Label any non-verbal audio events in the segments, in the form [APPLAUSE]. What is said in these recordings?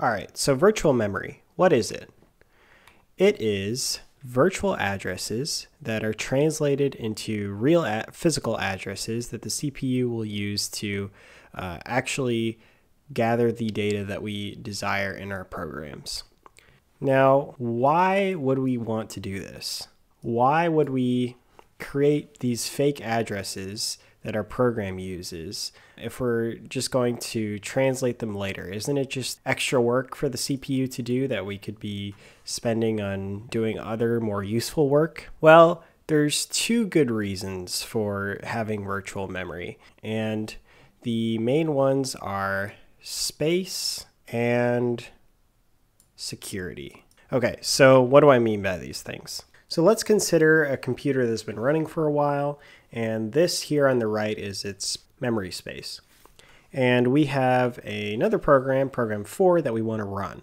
All right, so virtual memory, what is it? It is virtual addresses that are translated into real physical addresses that the CPU will use to uh, actually gather the data that we desire in our programs. Now, why would we want to do this? Why would we create these fake addresses that our program uses if we're just going to translate them later? Isn't it just extra work for the CPU to do that we could be spending on doing other more useful work? Well, there's two good reasons for having virtual memory, and the main ones are space and security. Okay, so what do I mean by these things? So let's consider a computer that's been running for a while, and this here on the right is its memory space. And we have another program, program 4, that we want to run.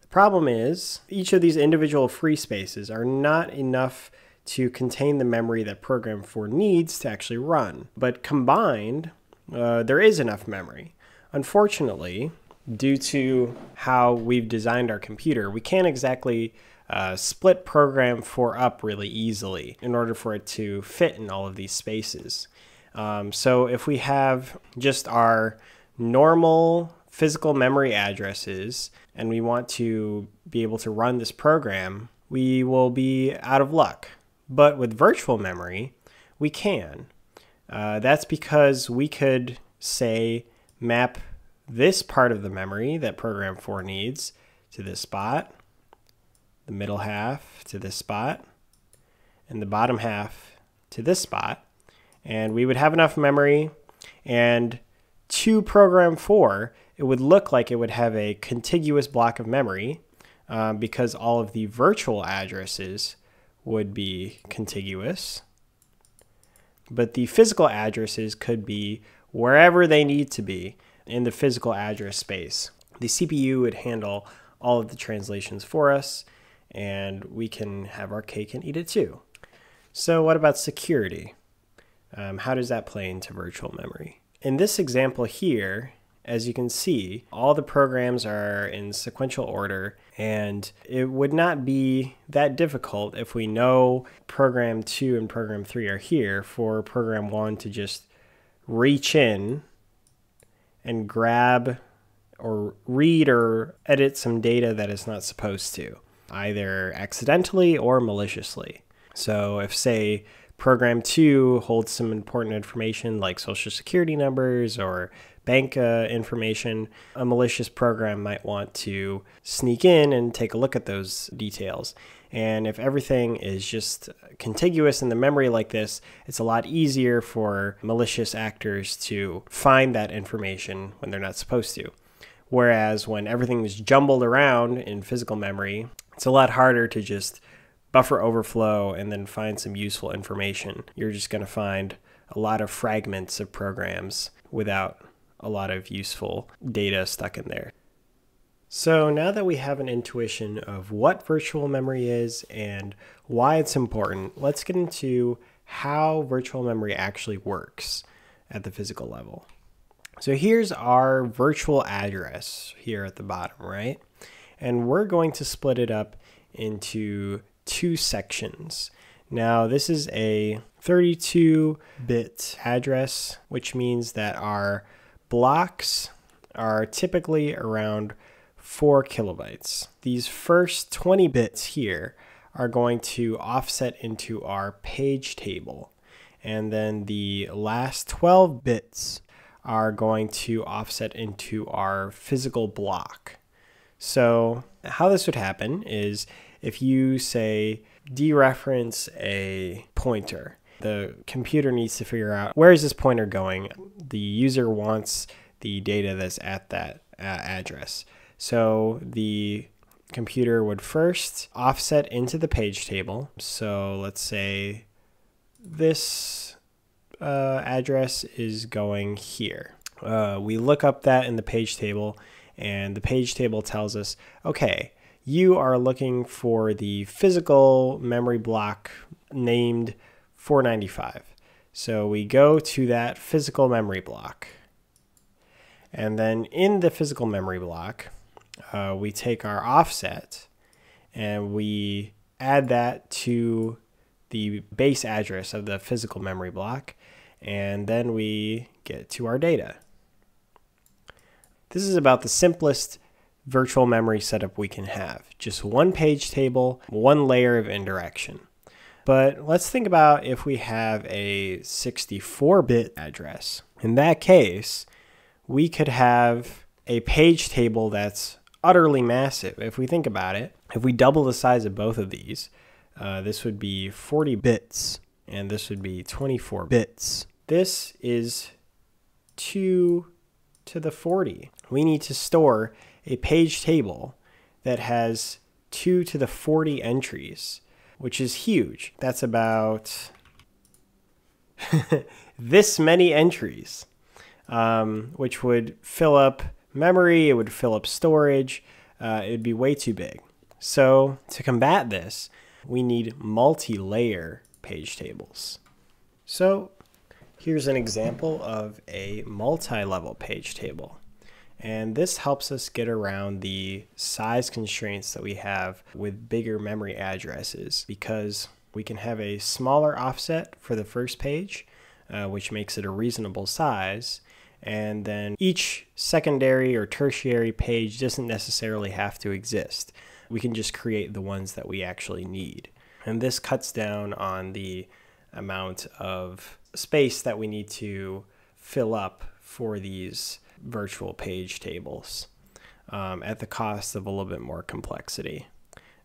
The problem is each of these individual free spaces are not enough to contain the memory that program 4 needs to actually run. But combined, uh, there is enough memory. Unfortunately, due to how we've designed our computer, we can't exactly split program 4 up really easily in order for it to fit in all of these spaces. Um, so if we have just our normal physical memory addresses and we want to be able to run this program, we will be out of luck. But with virtual memory, we can. Uh, that's because we could say map this part of the memory that program 4 needs to this spot the middle half to this spot, and the bottom half to this spot. And we would have enough memory. And to program 4, it would look like it would have a contiguous block of memory um, because all of the virtual addresses would be contiguous. But the physical addresses could be wherever they need to be in the physical address space. The CPU would handle all of the translations for us and we can have our cake and eat it too. So what about security? Um, how does that play into virtual memory? In this example here, as you can see, all the programs are in sequential order, and it would not be that difficult if we know program 2 and program 3 are here for program 1 to just reach in and grab or read or edit some data that it's not supposed to either accidentally or maliciously. So if, say, program two holds some important information like social security numbers or bank uh, information, a malicious program might want to sneak in and take a look at those details. And if everything is just contiguous in the memory like this, it's a lot easier for malicious actors to find that information when they're not supposed to. Whereas when everything is jumbled around in physical memory, it's a lot harder to just buffer overflow and then find some useful information. You're just going to find a lot of fragments of programs without a lot of useful data stuck in there. So now that we have an intuition of what virtual memory is and why it's important, let's get into how virtual memory actually works at the physical level. So here's our virtual address here at the bottom, right? And we're going to split it up into two sections. Now, this is a 32 bit address, which means that our blocks are typically around 4 kilobytes. These first 20 bits here are going to offset into our page table. And then the last 12 bits are going to offset into our physical block. So, how this would happen is if you say dereference a pointer, the computer needs to figure out where is this pointer going. The user wants the data that's at that uh, address. So the computer would first offset into the page table. So let's say this uh, address is going here. Uh, we look up that in the page table and the page table tells us, okay, you are looking for the physical memory block named 495. So we go to that physical memory block. And then in the physical memory block, uh, we take our offset and we add that to the base address of the physical memory block, and then we get to our data. This is about the simplest virtual memory setup we can have. Just one page table, one layer of indirection. But let's think about if we have a 64 bit address. In that case, we could have a page table that's utterly massive. If we think about it, if we double the size of both of these, uh, this would be 40 bits, and this would be 24 bits. This is 2 to the 40. We need to store a page table that has 2 to the 40 entries, which is huge. That's about [LAUGHS] this many entries, um, which would fill up memory, it would fill up storage, uh, it would be way too big. So, to combat this, we need multi layer page tables. So, here's an example of a multi level page table. And this helps us get around the size constraints that we have with bigger memory addresses because we can have a smaller offset for the first page, uh, which makes it a reasonable size. And then each secondary or tertiary page doesn't necessarily have to exist. We can just create the ones that we actually need. And this cuts down on the amount of space that we need to fill up for these virtual page tables um, at the cost of a little bit more complexity.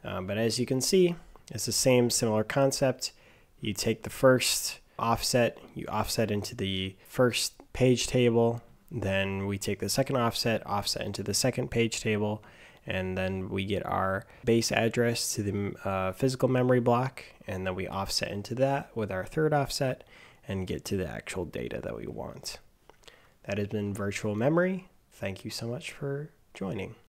Um, but as you can see, it's the same similar concept. You take the first offset, you offset into the first page table, then we take the second offset, offset into the second page table, and then we get our base address to the uh, physical memory block, and then we offset into that with our third offset and get to the actual data that we want. That has been virtual memory. Thank you so much for joining.